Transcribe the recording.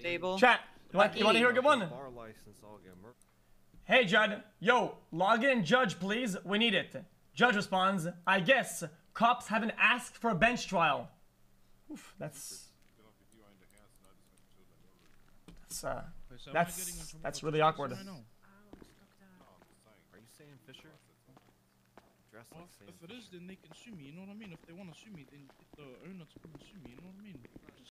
Stable. Chat. You want, you want to hear a good one? Bar license, I'll get Hey, Judd. Yo, log in, Judge, please. We need it. Judge responds, I guess cops haven't asked for a bench trial. Oof, that's. That's, uh, that's, that's really awkward. Are you saying Fisher? Well, like if it is, then they can sue me. You know what I mean? If they want to sue me, then get the owner to sue me.